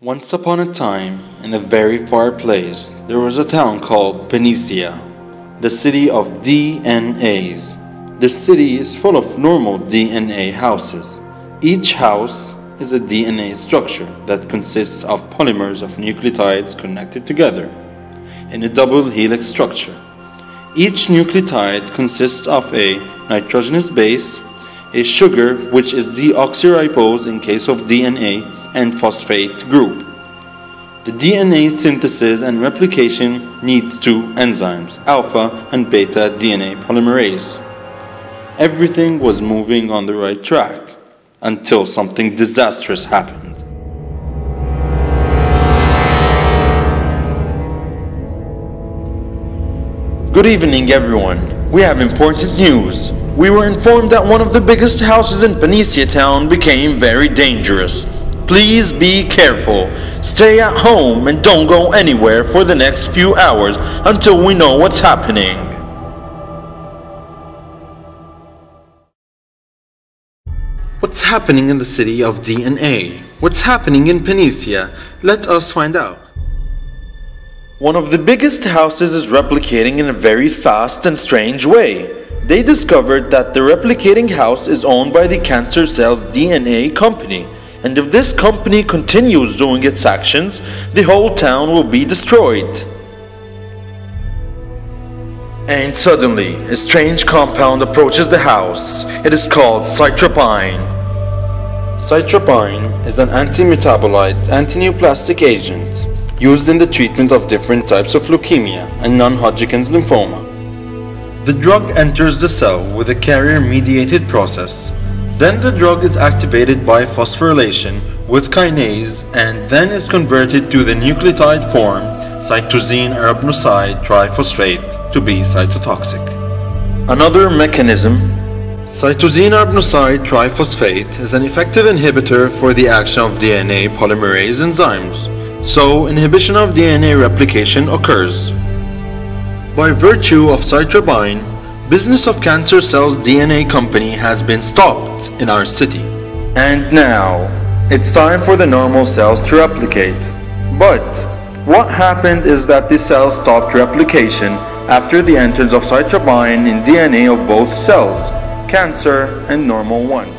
Once upon a time, in a very far place, there was a town called Panacea, the city of DNAs. The city is full of normal DNA houses. Each house is a DNA structure that consists of polymers of nucleotides connected together in a double helix structure. Each nucleotide consists of a nitrogenous base, a sugar which is deoxyribose in case of DNA, and phosphate group. The DNA synthesis and replication needs two enzymes, alpha and beta DNA polymerase. Everything was moving on the right track until something disastrous happened. Good evening, everyone. We have important news. We were informed that one of the biggest houses in Panacea town became very dangerous. Please be careful. Stay at home and don't go anywhere for the next few hours until we know what's happening. What's happening in the city of DNA? What's happening in Panacea? Let us find out. One of the biggest houses is replicating in a very fast and strange way. They discovered that the replicating house is owned by the Cancer Cells DNA company, and if this company continues doing its actions, the whole town will be destroyed. And suddenly, a strange compound approaches the house. It is called cytarabine. Cytarabine is an anti-metabolite, antineoplastic agent used in the treatment of different types of leukemia and non-Hodgkin's lymphoma. The drug enters the cell with a carrier-mediated process. Then the drug is activated by phosphorylation with kinase and then is converted to the nucleotide form cytosine arabinoside triphosphate to be cytotoxic. Another mechanism Cytosine arabinoside triphosphate is an effective inhibitor for the action of DNA polymerase enzymes, so inhibition of DNA replication occurs. By virtue of cytarabine, business of Cancer Cells DNA company has been stopped in our city. And now, it's time for the normal cells to replicate. But what happened is that the cells stopped replication after the entrance of cytarabine in DNA of both cells, cancer and normal ones.